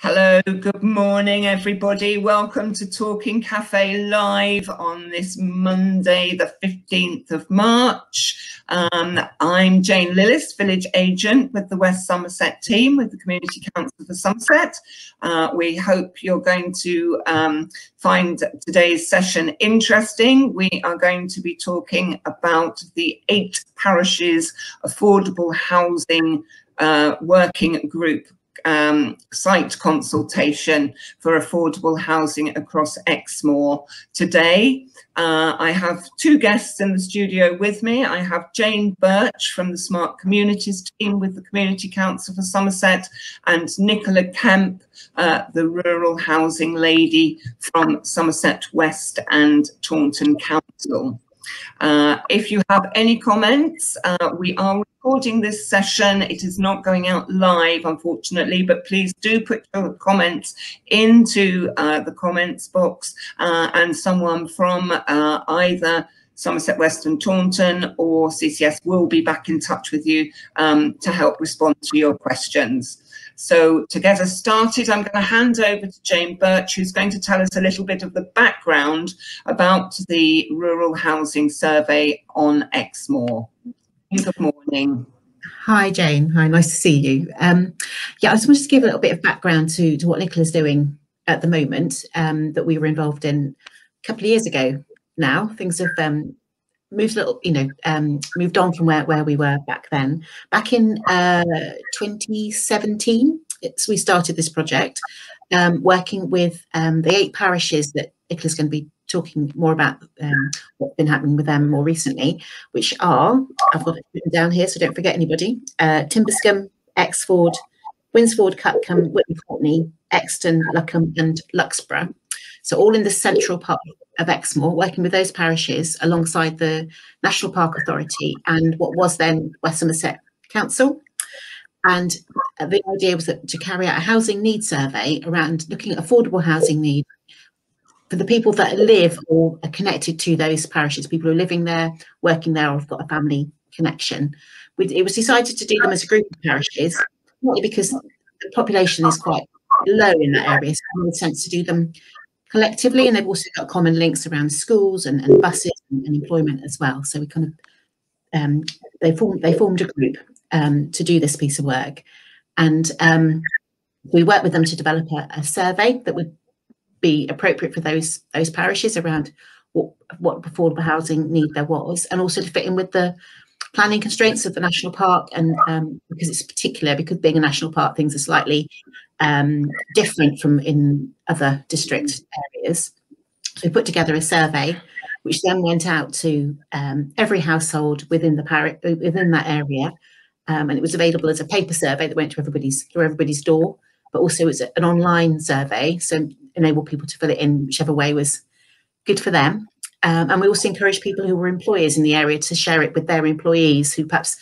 Hello, good morning, everybody. Welcome to Talking Cafe Live on this Monday, the 15th of March. Um, I'm Jane Lillis, Village Agent with the West Somerset team with the Community Council for Somerset. Uh, we hope you're going to um, find today's session interesting. We are going to be talking about the eight parishes affordable housing uh, working group um, site consultation for affordable housing across Exmoor today. Uh, I have two guests in the studio with me. I have Jane Birch from the Smart Communities team with the Community Council for Somerset and Nicola Kemp, uh, the Rural Housing Lady from Somerset West and Taunton Council. Uh, if you have any comments, uh, we are recording this session. It is not going out live, unfortunately, but please do put your comments into uh, the comments box uh, and someone from uh, either Somerset West and Taunton or CCS will be back in touch with you um, to help respond to your questions. So to get us started, I'm going to hand over to Jane Birch, who's going to tell us a little bit of the background about the Rural Housing Survey on Exmoor. Good morning. Hi, Jane. Hi, nice to see you. Um, yeah, I just wanted to give a little bit of background to, to what Nicola's doing at the moment um, that we were involved in a couple of years ago now. Things have um, moved a little, you know, um, moved on from where, where we were back then. Back in uh, 2017, we started this project, um, working with um, the eight parishes that Nicola's going to be talking more about um, what's been happening with them more recently, which are, I've got it written down here so don't forget anybody, uh, Timberscombe, Exford, Winsford, Cutcombe, Wootton Courtenay, Exton, Luccombe and Luxborough. So all in the central part of Exmoor, working with those parishes alongside the National Park Authority and what was then West Somerset Council. And the idea was that to carry out a housing needs survey around looking at affordable housing needs for the people that live or are connected to those parishes, people who are living there, working there, or have got a family connection. It was decided to do them as a group of parishes, because the population is quite low in that area, so it made sense to do them collectively. And they've also got common links around schools and, and buses and, and, employment as well. So we kind of um, they formed they formed a group um, to do this piece of work, and um, we worked with them to develop a, a, survey that would be appropriate for those those parishes around what what affordable housing need there was, and also to fit in with the planning constraints of the national park and um, because it's particular because being a national park things are slightly um, different from in other district areas. So we put together a survey, which then went out to um, every household within the par- within that area, um, and it was available as a paper survey that went to everybody's through everybody's door, but also it was an online survey, so enable people to fill it in whichever way was good for them. Um, and we also encourage people who were employers in the area to share it with their employees who perhaps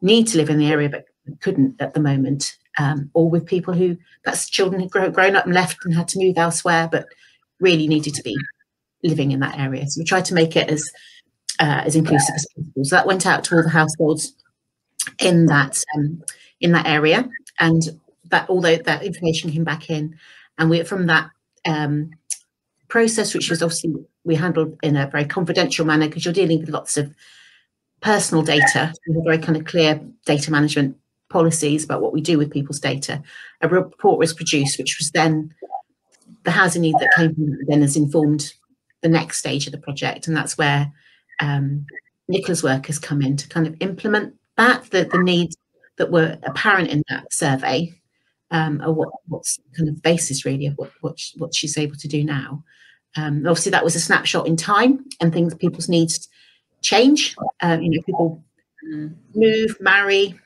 need to live in the area but couldn't at the moment um, or with people who perhaps children had grown, grown up and left and had to move elsewhere, but really needed to be living in that area. So we tried to make it as uh, as inclusive as possible. So that went out to all the households in that um, in that area, and that although that information came back in, and we from that um, process, which was obviously we handled in a very confidential manner because you're dealing with lots of personal data, have very kind of clear data management policies about what we do with people's data. A report was produced, which was then the housing need that came from then has informed the next stage of the project, and that's where um, Nicola's work has come in to kind of implement that the, the needs that were apparent in that survey um, are what what's kind of basis really of what what, what she's able to do now. Um, obviously, that was a snapshot in time, and things people's needs change. Um, you know, people mm. move, marry,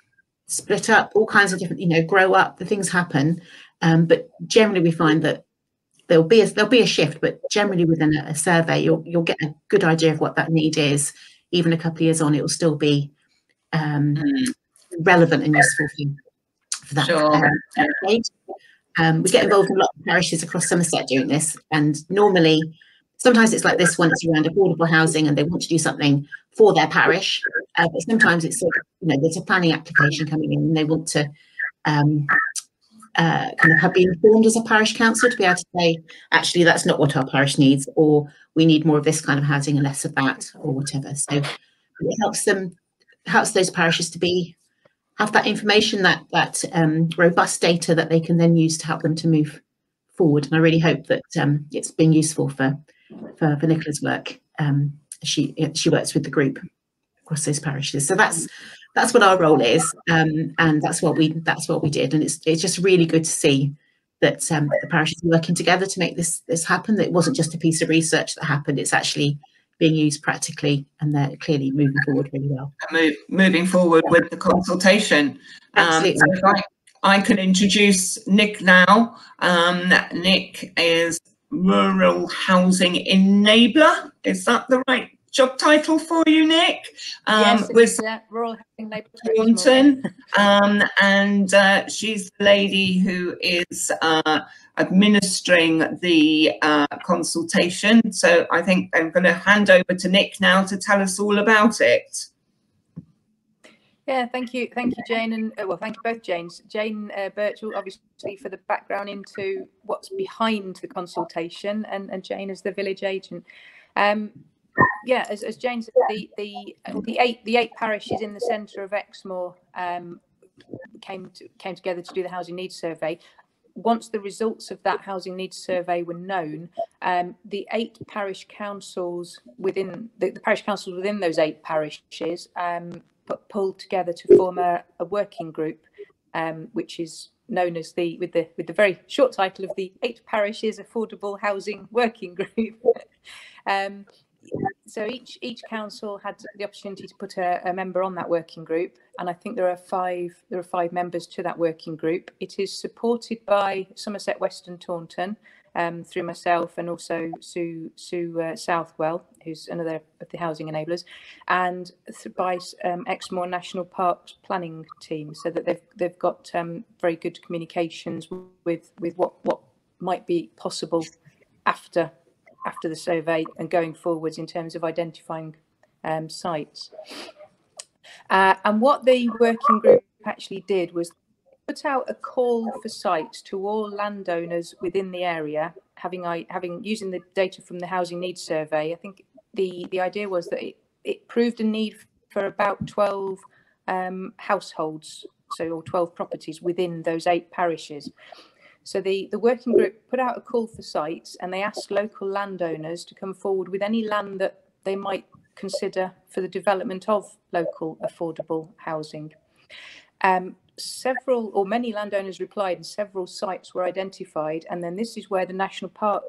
split up, all kinds of different, you know, grow up. The things happen, um, but generally we find that there'll be a, there'll be a shift. But generally within a, a, survey, you'll you'll get a good idea of what that need is. Even a couple of years on, it will still be um, mm. relevant and useful for, for that sure. um, um, we get involved in a lot of parishes across Somerset doing this, and normally sometimes it's like this one it's around affordable housing and they want to do something for their parish uh, but sometimes it's you know there's a planning application coming in and they want to um, uh, kind of have been informed as a parish council to be able to say, actually, that's not what our parish needs, or we need more of this kind of housing and less of that, or whatever. So it helps them, helps those parishes to be have that information, that that um, robust data that they can then use to help them to move forward. And I really hope that um, it's been useful for for, for Nicola's work. Um, she she works with the group across those parishes. So that's that's what our role is, um, and that's what we that's what we did. And it's it's just really good to see that um, the parishes are working together to make this this happen. That it wasn't just a piece of research that happened; it's actually being used practically, and they're clearly moving forward really well. Move, moving forward with the consultation. Um, so I, I can introduce Nick now. Um, Nick is rural housing enabler. Is that the right job title for you, Nick. Um, yes, with uh, Rural Housing Taunton, um, and uh, she's the lady who is uh, administering the uh, consultation. So I think I'm going to hand over to Nick now to tell us all about it. Yeah, thank you, thank you, Jane, and uh, well, thank you both, Janes. Jane uh, Birchall, obviously, for the background into what's behind the consultation, and, and Jane as the village agent. Um, yeah, as, as Jane said, the the the eight the eight parishes in the centre of Exmoor um, came to, came together to do the housing needs survey. Once the results of that housing needs survey were known, um, the eight parish councils within the, the, parish councils within those eight parishes um, put, pulled together to form a, a working group, um, which is known as the with the with the very short title of the eight parishes affordable housing working group. um, so each each council had the opportunity to put a, a, member on that working group, and I think there are five there are five members to that working group. It is supported by Somerset West and Taunton um, through myself and also Sue Sue uh, Southwell, who's another of the housing enablers, and by um, Exmoor National Parks planning team, so that they've they've got um, very good communications with with what what might be possible after after the survey and going forwards in terms of identifying um, sites. Uh, and what the working group actually did was put out a call for sites to all landowners within the area, having having using the data from the housing needs survey. I think the the idea was that it, it proved a need for about 12 um, households, so or 12 properties within those eight parishes. So the, the working group put out a call for sites and they asked local landowners to come forward with any land that they might consider for the development of local affordable housing. Um, several or many landowners replied and several sites were identified and then this is where the national park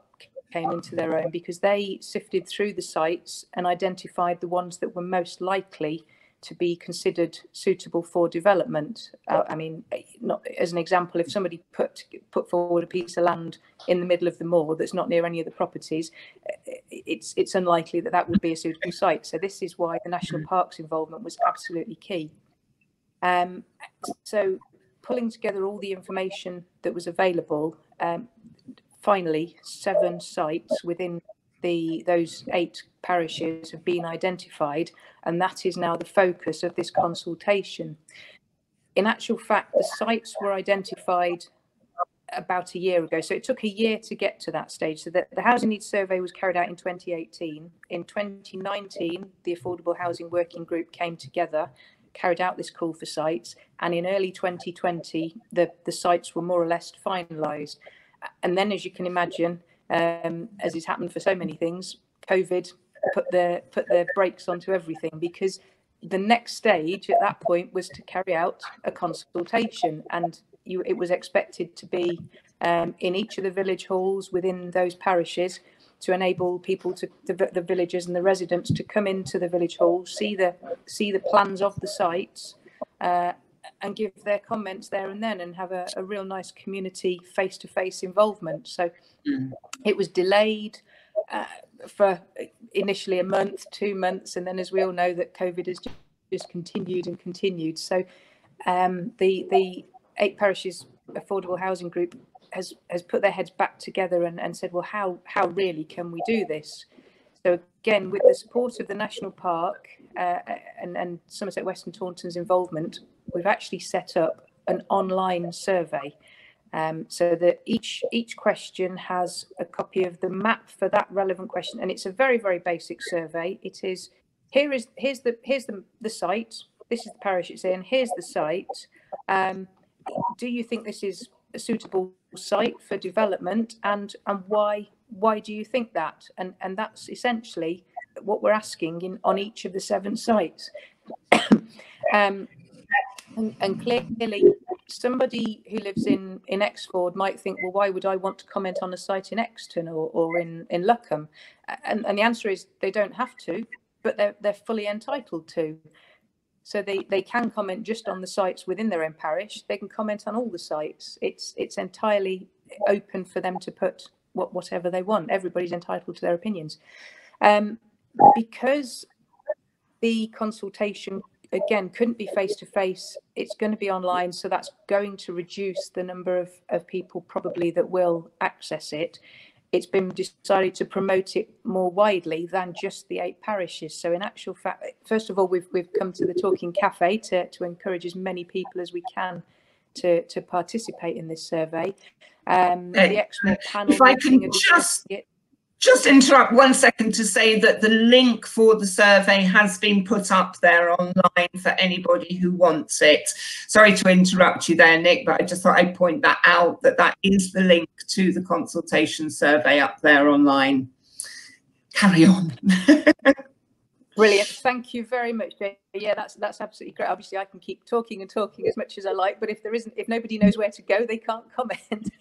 came into their own because they sifted through the sites and identified the ones that were most likely to be considered suitable for development. Uh, I mean, not as an example, if somebody put put forward a piece of land in the middle of the moor that's not near any of the properties, it's it's unlikely that that would be a suitable site. So this is why the national mm. parks involvement was absolutely key. Um, so pulling together all the information that was available, um, finally seven sites within the those eight parishes have been identified, and that is now the focus of this consultation. In actual fact, the sites were identified about a year ago. So it took a year to get to that stage. So that the housing needs survey was carried out in 2018. In 2019, the Affordable Housing Working Group came together, carried out this call for sites, and in early 2020, the, the sites were more or less finalised. And then, as you can imagine, um, as has happened for so many things, COVID put the put the brakes onto everything because the next stage at that point was to carry out a consultation, and you, it was expected to be um, in each of the village halls within those parishes to enable people to the, the villagers and the residents to come into the village hall, see the see the plans of the sites, uh, and give their comments there and then and have a, a real nice community face-to-face involvement. So mm. it was delayed uh, for initially a month two months and then as we all know that covid has just continued and continued. So um, the the eight parishes affordable housing group has has put their heads back together and, and said well how how really can we do this? So again with the support of the national park uh, and, and Somerset West and Taunton's involvement, we've actually set up an online survey. Um, so that each each question has a copy of the map for that relevant question, and it's a very very basic survey. It is here is here's the here's the the site. This is the parish it's in. Here's the site. Um, do you think this is a suitable site for development, and and why why do you think that? And and that's essentially what we're asking in on each of the seven sites. um, and, and, clearly, somebody who lives in in Exford might think, well, why would I want to comment on a site in Exton or, or in in Luccombe? And, and the answer is they don't have to, but they're they're fully entitled to. So they, they can comment just on the sites within their own parish. They can comment on all the sites. It's it's entirely open for them to put what whatever they want. Everybody's entitled to their opinions. Um, because the consultation again couldn't be face to face it's going to be online so that's going to reduce the number of, of people probably that will access it. It's been decided to promote it more widely than just the eight parishes. So in actual fact first of all we've, we've come to the talking cafe to, to encourage as many people as we can to, to participate in this survey. Um, hey, the Exmoor panel if I can just just interrupt one second to say that the link for the survey has been put up there online for anybody who wants it. Sorry to interrupt you there, Nick, but I just thought I'd point that out, that that is the link to the consultation survey up there online. Carry on. Brilliant. Thank you very much, Jane. Yeah, that's that's absolutely great. Obviously, I can keep talking and talking as much as I like, but if there isn't, if nobody knows where to go, they can't comment.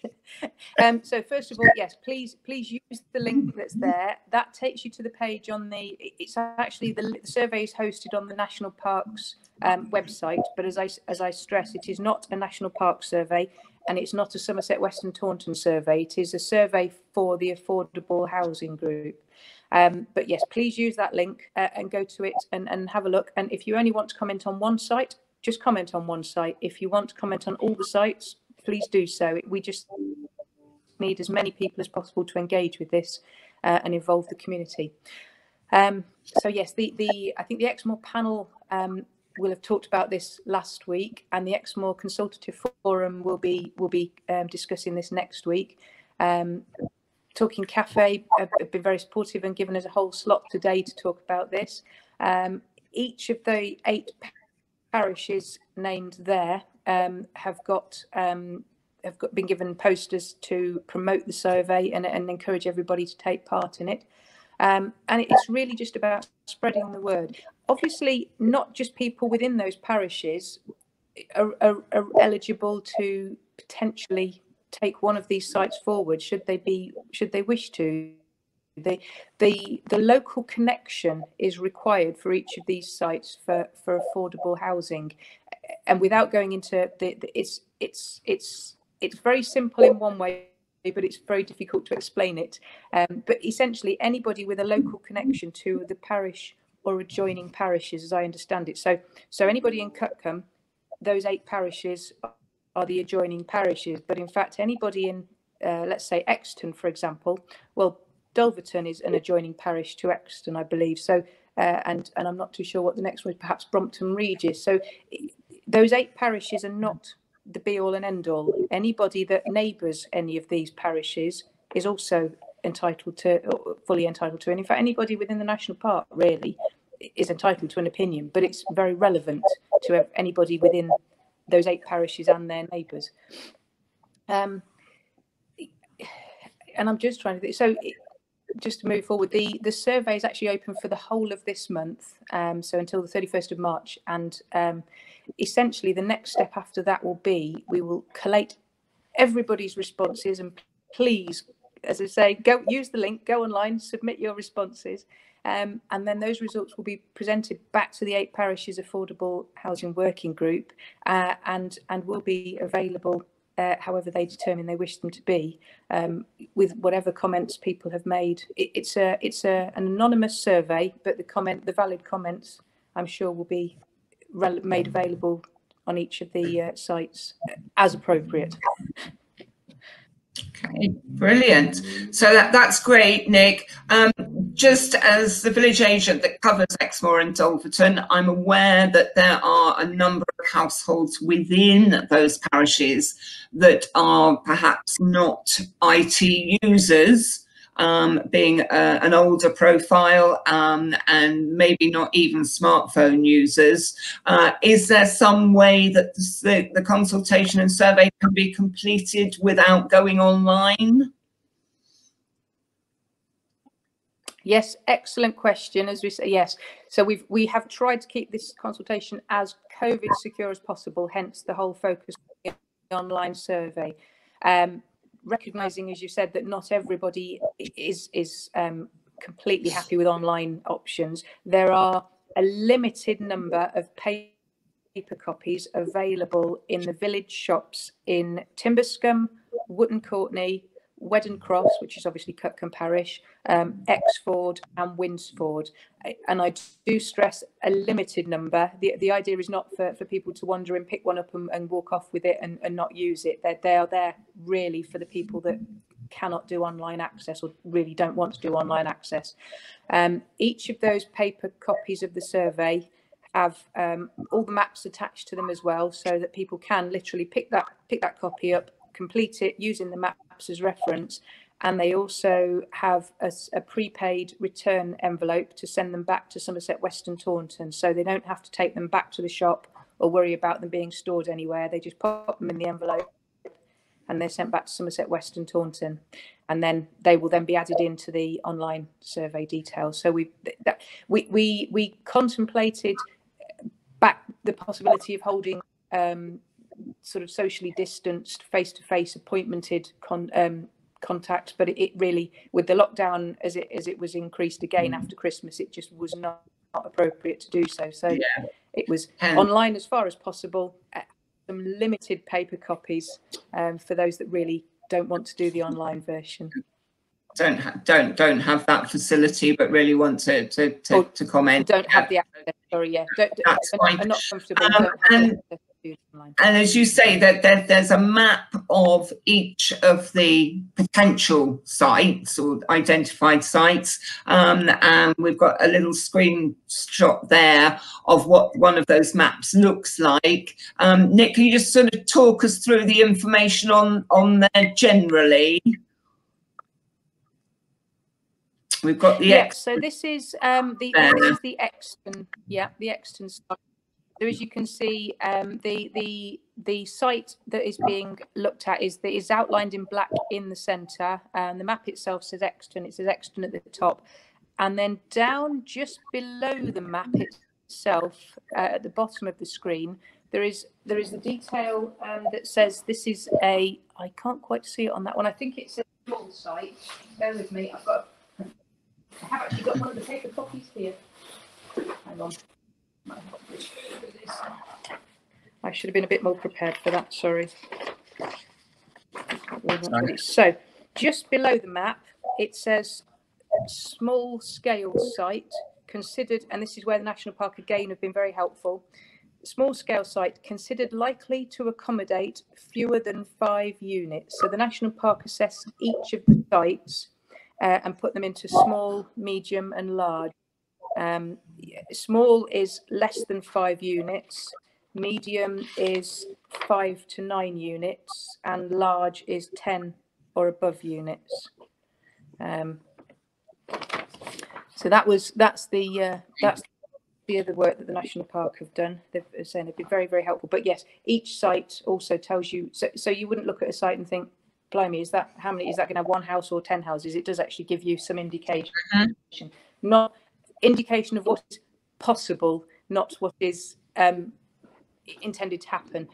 um, so first of all, yes, please please use the link that's there. That takes you to the page on the. It's actually the, the survey is hosted on the National Parks um, website, but as I as I stress, it is not a national park survey, and it's not a Somerset West and Taunton survey. It is a survey for the affordable housing group. Um, but yes, please use that link uh, and go to it and, and have a look. And if you only want to comment on one site, just comment on one site. If you want to comment on all the sites, please do so. We just need as many people as possible to engage with this uh, and involve the community. Um, so yes, the, the I think the Exmoor panel um, will have talked about this last week, and the Exmoor Consultative Forum will be will be um, discussing this next week. Talking Cafe have, have, been very supportive and given us a whole slot today to talk about this. Um, each of the eight parishes named there um, have got um, have got, been given posters to promote the survey and, and encourage everybody to take part in it. Um, and it's really just about spreading the word. Obviously, not just people within those parishes are, are, are eligible to potentially take one of these sites forward should they be should they wish to. The the the local connection is required for each of these sites for for affordable housing. And without going into the, the it's it's it's it's very simple in one way but it's very difficult to explain it. Um, but essentially anybody with a local connection to the parish or adjoining parishes as i understand it. So so anybody in Cutcombe those eight parishes are the adjoining parishes. But in fact, anybody in, uh, let's say, Exton, for example, well, Dulverton is an adjoining parish to Exton, I believe. So, uh, and and I'm not too sure what the next one is. Perhaps Brompton Regis. So, those eight parishes are not the be all and end all. Anybody that neighbours any of these parishes is also entitled to, fully entitled to. And in fact, anybody within the national park really is entitled to an opinion, but it's very relevant to anybody within those eight parishes and their neighbours. Um, and I'm just trying to think. So, just to move forward, the the survey is actually open for the whole of this month, um, so until the 31st of March. And um, essentially, the next step after that will be we will collate everybody's responses, and please, as I say, go use the link, go online, submit your responses, um, and then those results will be presented back to the eight parishes affordable housing working group uh, and and will be available uh, however they determine they wish them to be um, with whatever comments people have made it, it's a it's a, an anonymous survey but the comment the valid comments i'm sure will be made available on each of the uh, sites as appropriate Okay, brilliant. So that, that's great, Nick. Um, just as the village agent that covers Exmoor and Dulverton, I'm aware that there are a number of households within those parishes that are perhaps not IT users um, being a, an older profile um, and maybe not even smartphone users. Uh, is there some way that the, the consultation and survey can be completed without going online? Yes, excellent question. As we say, yes. So we've we have tried to keep this consultation as COVID secure as possible. Hence the whole focus on the online survey. Um, recognizing, as you said, that not everybody is is um, completely happy with online options. There are a limited number of paper copies available in the village shops in Timberscombe, Wootton Courtenay, Wheddon Cross, which is obviously Cutcombe Parish, um, Exford and Winsford. And I do stress a limited number. The, the idea is not for, for people to wander and pick one up and, and walk off with it and, and not use it. They're, they are there really for the people that cannot do online access or really don't want to do online access. Um, each of those paper copies of the survey have um, all the maps attached to them as well so that people can literally pick that pick that copy up complete it using the as reference and they also have a, a, prepaid return envelope to send them back to Somerset West and Taunton. So they don't have to take them back to the shop or worry about them being stored anywhere. They just pop them in the envelope and they're sent back to Somerset West and Taunton. And then they will then be added into the online survey details. So we that, we we we contemplated back the possibility of holding um, sort of socially distanced, face to face, appointmented con, um, contact. But it, it, really, with the lockdown as it as it was increased again mm. after Christmas, it just was not, not appropriate to do so. So yeah. it was um, online as far as possible. Uh, some limited paper copies um, for those that really don't want to do the online version don't ha- don't don't have that facility, but really want to to to, to comment. Don't have the access. Sorry, yeah, don't, That's fine. Not, not comfortable. Um, and, and as you say, that there, there's a map of each of the potential sites or identified sites, um, and we've got a little screenshot there of what one of those maps looks like. Um, Nick, can you just sort of talk us through the information on on there generally? We've got the yeah. So this is um, the this is the Exton. Yeah, the Exton site. So as you can see, um, the the the site that is being looked at is that is outlined in black in the centre, and the map itself says Exton. It says Exton at the top, and then down just below the map itself, uh, at the bottom of the screen, there is there is the detail um, that says this is a. I can't quite see it on that one. I think it's a small site. Bear with me. I've got I have actually got one of the paper copies here. Hang on. I should have been a bit more prepared for that, sorry. sorry. So, just below the map, it says small scale site considered, and this is where the National Park again have been very helpful. Small scale site considered likely to accommodate fewer than five units. So the National Park assessed each of the sites uh, and put them into small, medium, and large. Um, small is less than five units, medium is five to nine units, and large is 10 or above units. Um, so that was that's the uh, that's the other work that the national park have done. They've saying they've been very very helpful. But yes, each site also tells you. So so you wouldn't look at a site and think, blimey, is that how many? Is that going to have one house or ten houses? It does actually give you some indication, mm-hmm. not indication of what is possible, not what is um, intended to happen.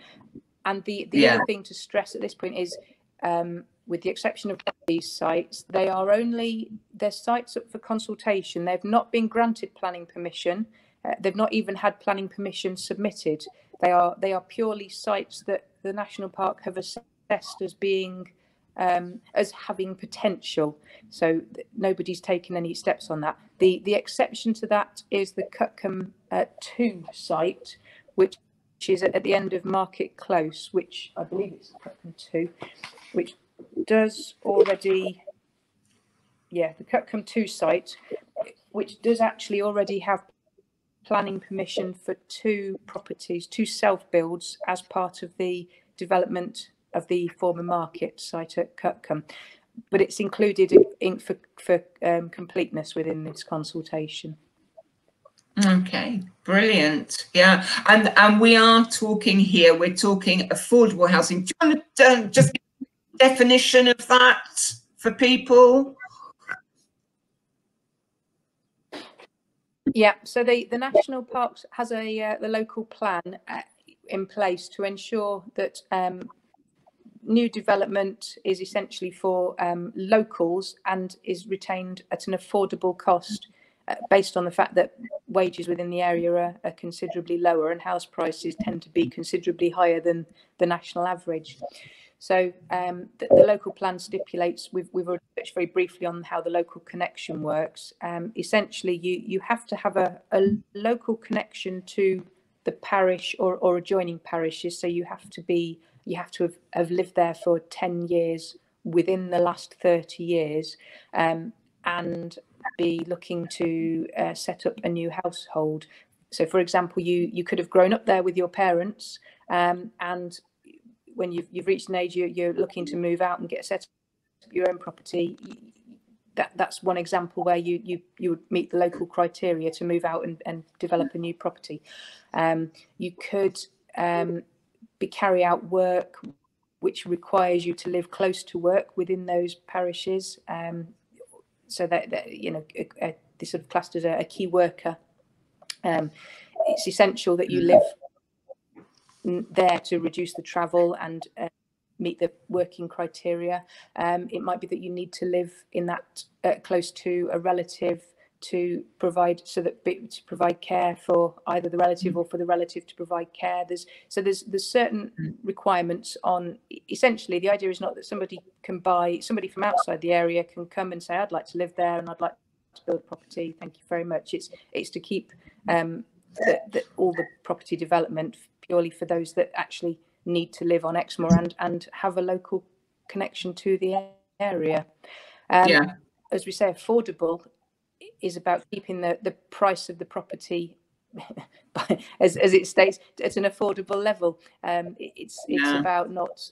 And the the yeah. other thing to stress at this point is, um, with the exception of these sites, they are only their sites up for consultation. They've not been granted planning permission. Uh, they've not even had planning permission submitted. They are they are purely sites that the national park have assessed as being um, as having potential. So nobody's taken any steps on that. The the exception to that is the Cutcombe uh, 2 site, which is at the end of Market Close, which I believe it's Cutcombe 2, which does already, yeah, the Cutcombe 2 site, which does actually already have planning permission for two properties, two self-builds as part of the development of the former market site at Cutcombe. But it's included in, in for, for um, completeness within this consultation. Okay, brilliant. Yeah, and and we are talking here. We're talking affordable housing. Do you want to uh, just definition of that for people? Yeah, so the, the national parks has a uh, the local plan uh, in place to ensure that um, new development is essentially for um, locals and is retained at an affordable cost uh, based on the fact that wages within the area are, are, considerably lower and house prices tend to be considerably higher than the national average. So um, the, the, local plan stipulates, we've, we've already touched very briefly on how the local connection works. Um, essentially, you, you have to have a, a local connection to the parish or, or adjoining parishes. So you have to be, you have to have, have lived there for 10 years within the last 30 years um, and be looking to uh, set up a new household. So, for example, you you could have grown up there with your parents, um, and when you've you've reached an age you're, you're looking to move out and get set up your own property. That that's one example where you you you would meet the local criteria to move out and, and develop a new property. Um, you could um, be carry out work which requires you to live close to work within those parishes. Um, so that, that you know a, a, this sort of classed as a, a key worker. Um, it's essential that you mm. live there to reduce the travel and uh, meet the working criteria. Um, it might be that you need to live in that uh, close to a relative to provide so that to provide care for either the relative mm. or for the relative to provide care. There's so there's there's certain mm. requirements on essentially the idea is not that somebody can buy somebody from outside the area can come and say i'd like to live there and i'd like to build property. Thank you very much. It's it's to keep um the, the, all the property development purely for those that actually need to live on exmoor and and have a local connection to the area. Um, yeah. as we say affordable is about keeping the, the price of the property as, as it states at an affordable level. Um, it's it's yeah. about not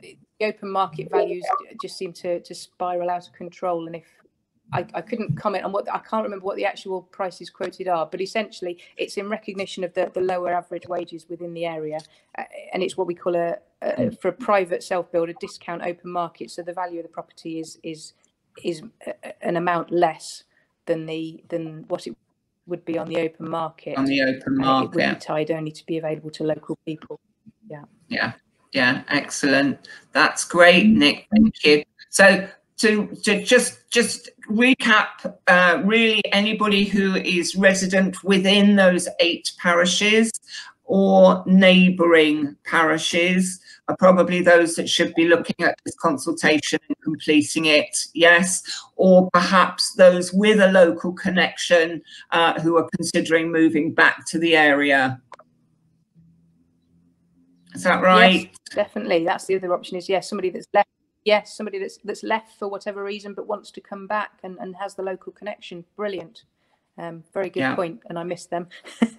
the open market values just seem to to spiral out of control, and if I, I, couldn't comment on what I can't remember what the actual prices quoted are, but essentially it's in recognition of the, the lower average wages within the area, uh, and it's what we call a, a for a private self build a discount open market. So the value of the property is is is an amount less than the than what it would be on the open market. On the open market, it would be tied only to be available to local people. Yeah. Yeah. Yeah. Excellent. That's great, Nick. Thank you. So to, to just just recap, uh, really anybody who is resident within those eight parishes or neighbouring parishes are probably those that should be looking at this consultation and completing it, yes, or perhaps those with a local connection uh, who are considering moving back to the area. Is that right? Yes, definitely. That's the other option is yes, somebody that's left yes, somebody that's that's left for whatever reason but wants to come back and, and has the local connection. Brilliant. Um, very good yeah. point, and I missed them.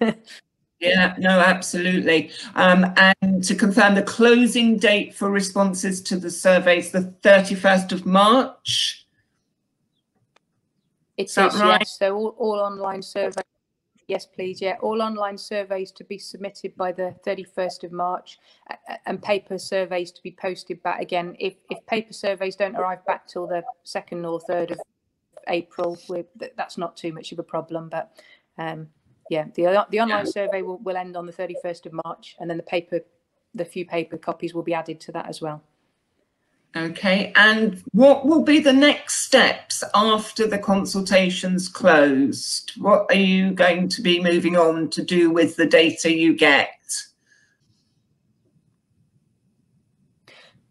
Yeah, no, absolutely. Um, and to confirm, the closing date for responses to the survey is the 31st of March. It is, right? yes. So all, all online surveys, yes, please, yeah. All online surveys to be submitted by the 31st of March and paper surveys to be posted back again. If, if paper surveys don't arrive back till the 2nd or 3rd of April, that's not too much of a problem, but um, yeah, the the online survey will, will end on the 31st of March, and then the paper, the few paper copies will be added to that as well. Okay, and what will be the next steps after the consultations closed? What are you going to be moving on to do with the data you get?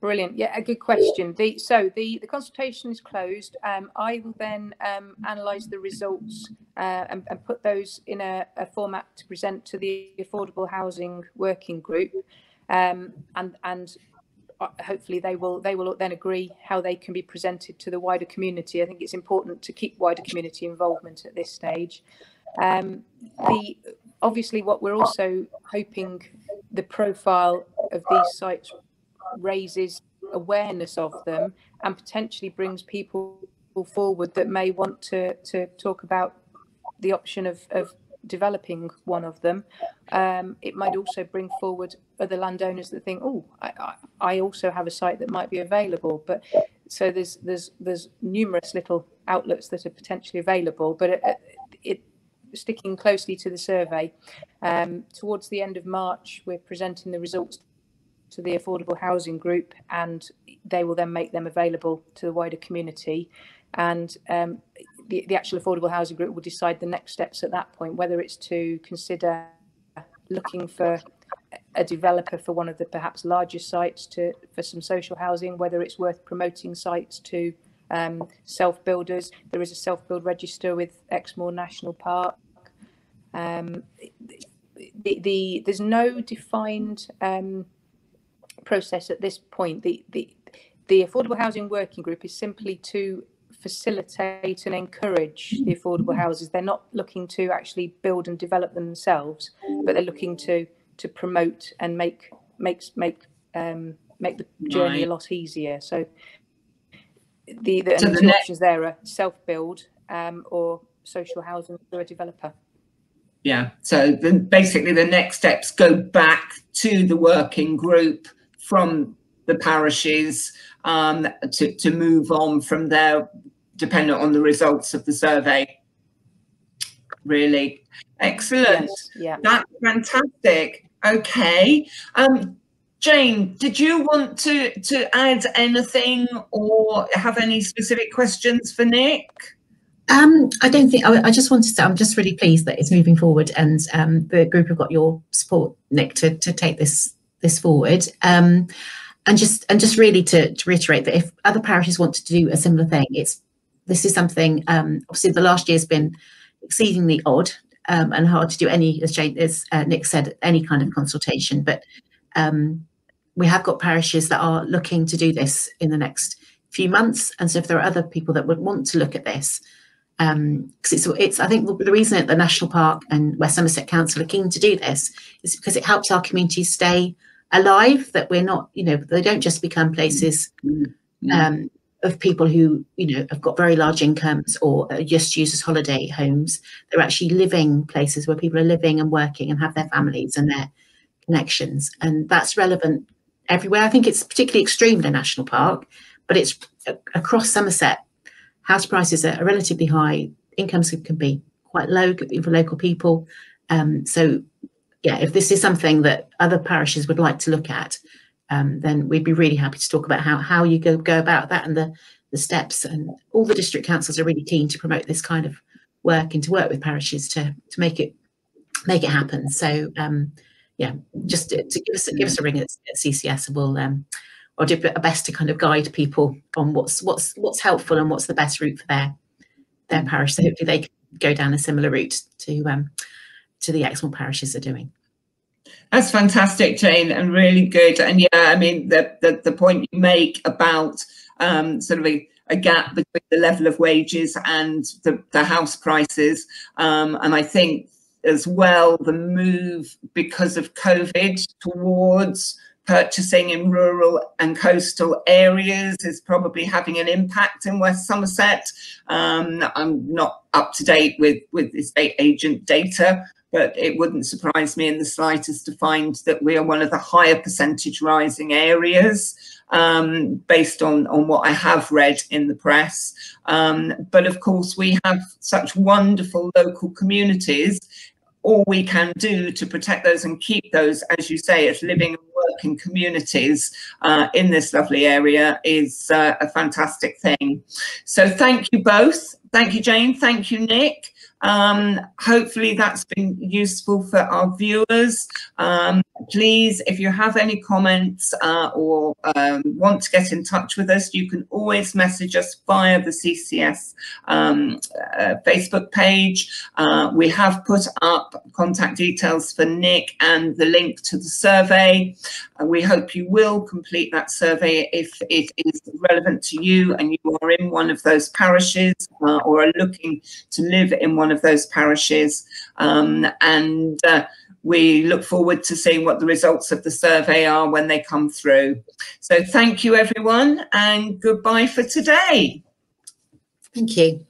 Brilliant. Yeah, a good question. The, so the, the consultation is closed. Um, I will then um, analyse the results uh, and, and, put those in a, a, format to present to the Affordable Housing Working Group, um, and and uh, hopefully they will they will then agree how they can be presented to the wider community. I think it's important to keep wider community involvement at this stage. Um, the obviously what we're also hoping the profile of these sites raises awareness of them and potentially brings people forward that may want to to talk about the option of, of developing one of them. Um, it might also bring forward other landowners that think, oh, I, I, also have a site that might be available. But so there's there's there's numerous little outlets that are potentially available. But it, it sticking closely to the survey, um, towards the end of March, we're presenting the results to the affordable housing group, and they will then make them available to the wider community. And um, the, the actual affordable housing group will decide the next steps at that point, whether it's to consider looking for a developer for one of the perhaps larger sites to for some social housing, whether it's worth promoting sites to um, self builders. There is a self build register with Exmoor National Park. Um, the, the, there's no defined um, process at this point. The, the the affordable housing working group is simply to facilitate and encourage the affordable houses. They're not looking to actually build and develop them themselves, but they're looking to to promote and make makes make um, make the journey right. a lot easier. So the the, so the two options there are self build um, or social housing through a developer. Yeah. So the, basically, the next steps go back to the working group from the parishes um, to, to move on from there dependent on the results of the survey. Really excellent. Yes, yeah. That's fantastic. Okay. Um, Jane, did you want to, to add anything or have any specific questions for Nick? Um, I don't think I, I, just wanted to. I'm just really pleased that it's moving forward, and um, the group have got your support, Nick, to, to take this this forward. Um, and just and just really to, to reiterate that if other parishes want to do a similar thing, it's this is something, um, obviously, the last year has been exceedingly odd um, and hard to do any, as, Jane, as uh, Nick said, any kind of consultation. But um, we have got parishes that are looking to do this in the next few months. And so, if there are other people that would want to look at this, because um, it's, it's, I think the reason that the National Park and West Somerset Council are keen to do this is because it helps our communities stay alive. That we're not, you know, they don't just become places mm-hmm. um, of people who you know have got very large incomes or just use as holiday homes. They're actually living places where people are living and working and have their families and their connections. And that's relevant everywhere. I think it's particularly extreme in a national park but it's across somerset house prices are relatively high. Incomes can be quite low for local people. Um, so yeah if this is something that other parishes would like to look at um, then we'd be really happy to talk about how how you go go about that and the the steps. And all the district councils are really keen to promote this kind of work and to work with parishes to to make it make it happen. So um, yeah, just to, to, give us give us a ring at, at CCS, and we'll um, I'll do our best to kind of guide people on what's what's what's helpful and what's the best route for their their parish. So hopefully they can go down a similar route to um, to the Exmoor parishes are doing. That's fantastic, Jane, and really good. And yeah, I mean, the the, the point you make about um, sort of a, a, gap between the level of wages and the, the house prices, um, and I think as well the move because of COVID towards purchasing in rural and coastal areas is probably having an impact in West Somerset. Um, I'm not up to date with, with estate agent data, but it wouldn't surprise me in the slightest to find that we are one of the higher percentage rising areas um, based on, on what I have read in the press. Um, but of course, we have such wonderful local communities. All we can do to protect those and keep those, as you say, as living and working communities uh, in this lovely area is uh, a fantastic thing. So thank you both. Thank you, Jane. Thank you, Nick. Um, hopefully that's been useful for our viewers. Um, please, if you have any comments uh, or um, want to get in touch with us, you can always message us via the CCS um, uh, Facebook page. Uh, we have put up contact details for Nick and the link to the survey. Uh, we hope you will complete that survey if it is relevant to you and you are in one of those parishes uh, or are looking to live in one of of those parishes. Um, and uh, we look forward to seeing what the results of the survey are when they come through. So thank you, everyone, and goodbye for today. Thank you.